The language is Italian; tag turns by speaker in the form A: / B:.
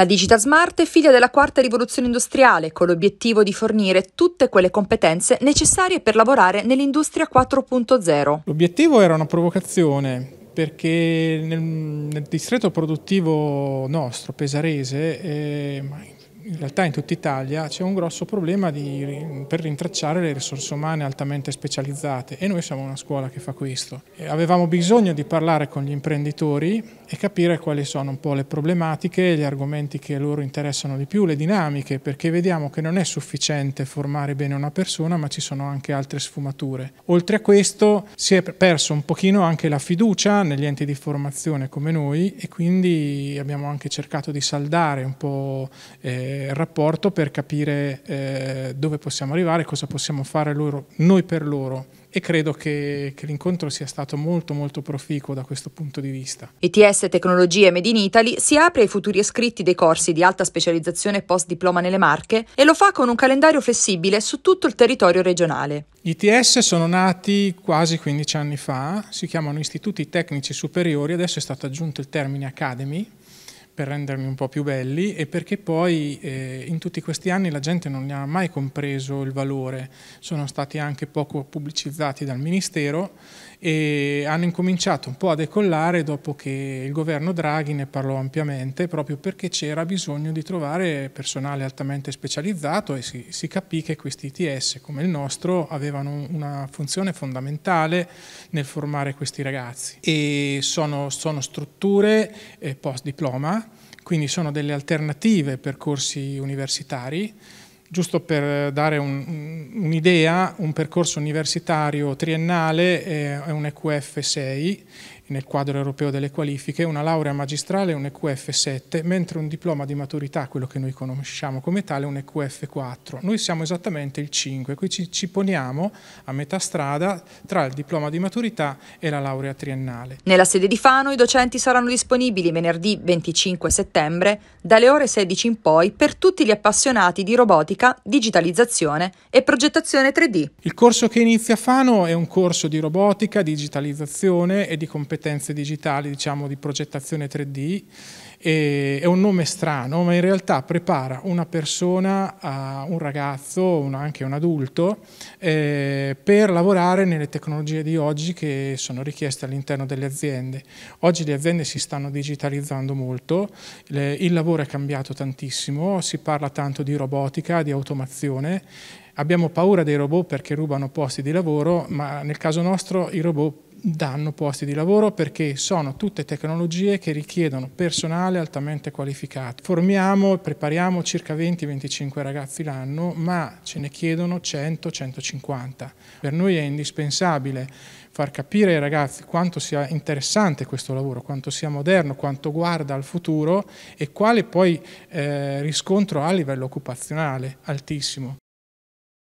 A: La Digital Smart è figlia della quarta rivoluzione industriale, con l'obiettivo di fornire tutte quelle competenze necessarie per lavorare nell'industria 4.0.
B: L'obiettivo era una provocazione perché nel, nel distretto produttivo nostro, pesarese, eh, in realtà in tutta Italia c'è un grosso problema di, per rintracciare le risorse umane altamente specializzate e noi siamo una scuola che fa questo. Avevamo bisogno di parlare con gli imprenditori e capire quali sono un po' le problematiche, gli argomenti che loro interessano di più, le dinamiche, perché vediamo che non è sufficiente formare bene una persona, ma ci sono anche altre sfumature. Oltre a questo si è perso un pochino anche la fiducia negli enti di formazione come noi e quindi abbiamo anche cercato di saldare un po' eh, il rapporto per capire eh, dove possiamo arrivare, cosa possiamo fare loro, noi per loro e credo che, che l'incontro sia stato molto molto proficuo da questo punto di vista.
A: ETS Tecnologie Made in Italy si apre ai futuri iscritti dei corsi di alta specializzazione post diploma nelle Marche e lo fa con un calendario flessibile su tutto il territorio regionale.
B: Gli ITS sono nati quasi 15 anni fa, si chiamano Istituti Tecnici Superiori, adesso è stato aggiunto il termine Academy per rendermi un po' più belli e perché poi eh, in tutti questi anni la gente non ne ha mai compreso il valore, sono stati anche poco pubblicizzati dal Ministero e hanno incominciato un po' a decollare dopo che il governo Draghi ne parlò ampiamente proprio perché c'era bisogno di trovare personale altamente specializzato e si, si capì che questi ITS come il nostro avevano una funzione fondamentale nel formare questi ragazzi. E sono, sono strutture eh, post diploma quindi sono delle alternative per corsi universitari. Giusto per dare un'idea, un, un, percorso universitario triennale è un EQF 6 nel quadro europeo delle qualifiche, una laurea magistrale un EQF 7, mentre un diploma di maturità, quello che noi conosciamo come tale, un EQF 4. Noi siamo esattamente il 5, qui ci, ci poniamo a metà strada tra il diploma di maturità e la laurea triennale.
A: Nella sede di Fano i docenti saranno disponibili venerdì 25 settembre dalle ore 16 in poi per tutti gli appassionati di robotica, digitalizzazione e progettazione 3D.
B: Il corso che inizia a Fano è un corso di robotica, digitalizzazione e di competenze competenze digitali, diciamo di progettazione 3D, è un nome strano, ma in realtà prepara una persona, un ragazzo, anche un adulto, eh, per lavorare nelle tecnologie di oggi che sono richieste all'interno delle aziende. Oggi le aziende si stanno digitalizzando molto, il lavoro è cambiato tantissimo, si parla tanto di robotica, di automazione, abbiamo paura dei robot perché rubano posti di lavoro, ma nel caso nostro i robot danno posti di lavoro perché sono tutte tecnologie che richiedono personale altamente qualificato. Formiamo e prepariamo circa 20-25 ragazzi l'anno, ma ce ne chiedono 100-150. Per noi è indispensabile far capire ai ragazzi quanto sia interessante questo lavoro, quanto sia moderno, quanto guarda al futuro e quale poi eh, riscontro ha a livello occupazionale altissimo.